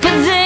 but then